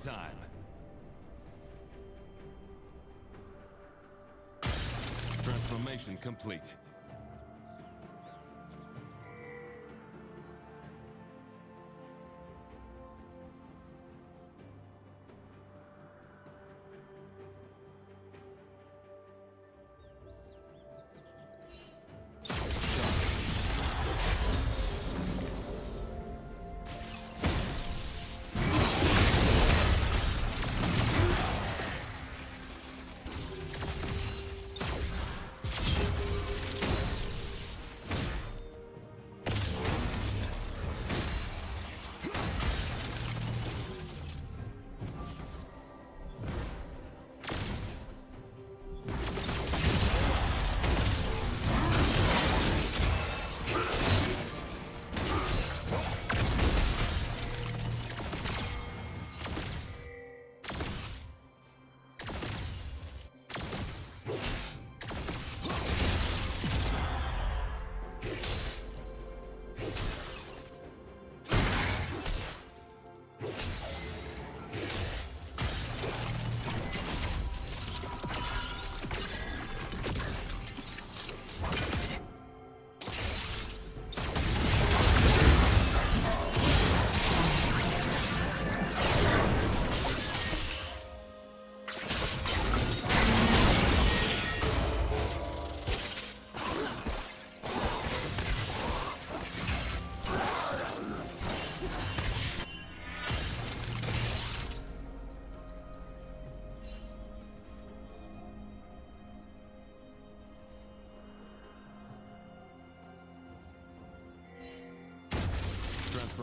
time. Transformation complete.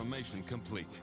Transformation complete.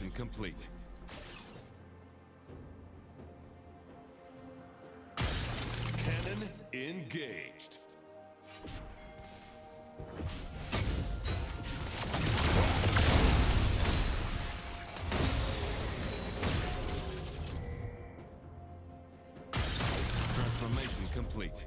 Transformation complete. Cannon engaged. Transformation complete.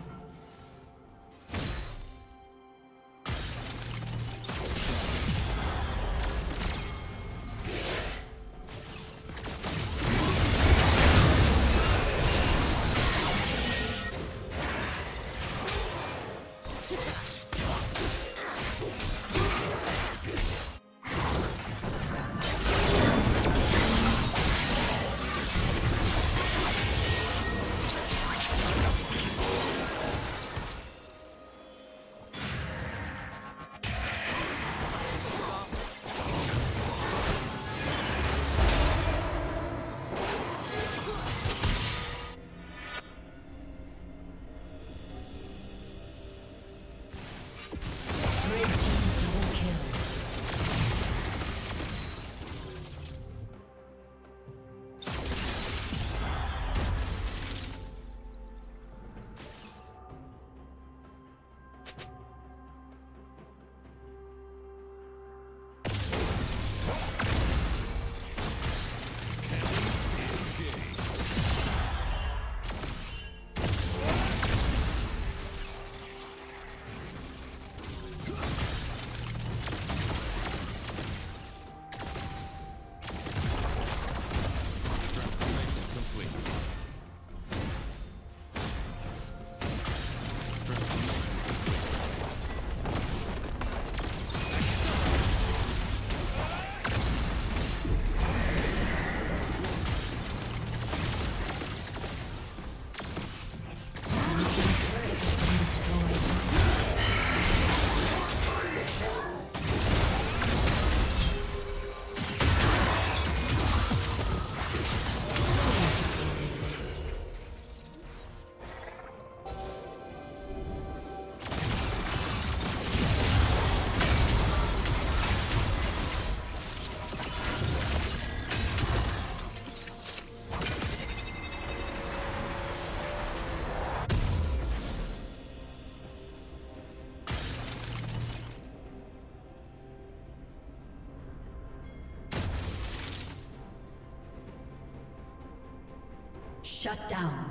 Shut down.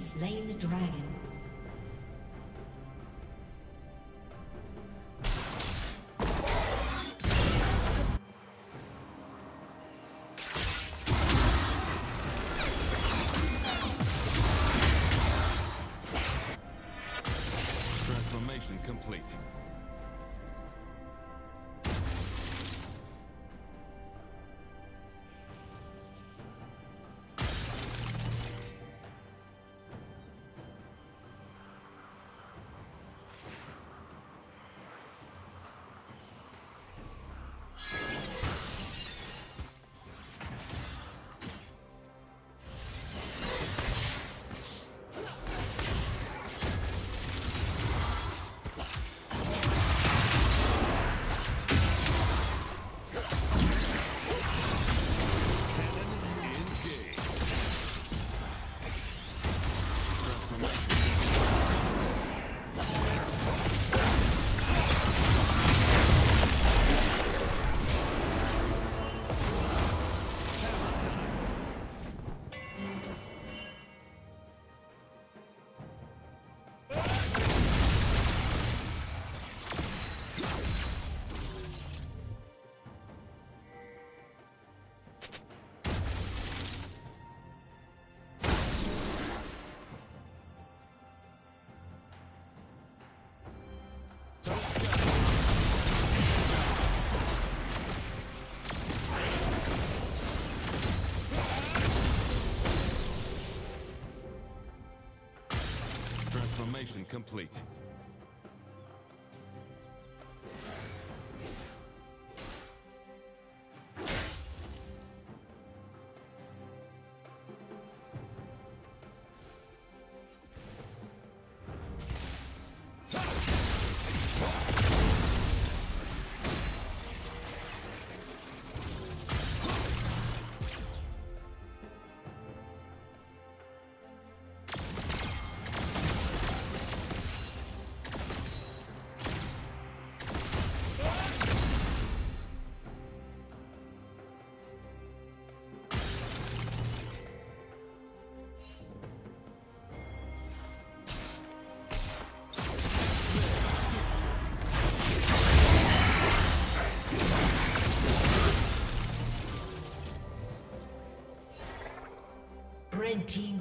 Slain the dragon. Transformation complete.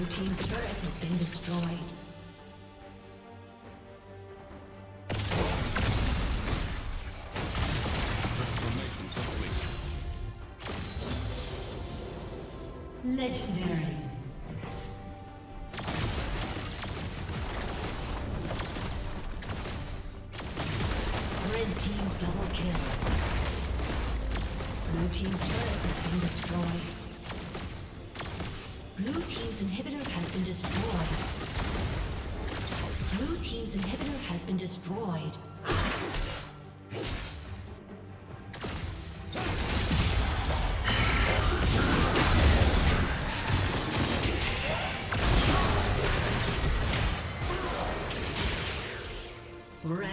Blue Team's turret has been destroyed. Transformation complete. Legendary.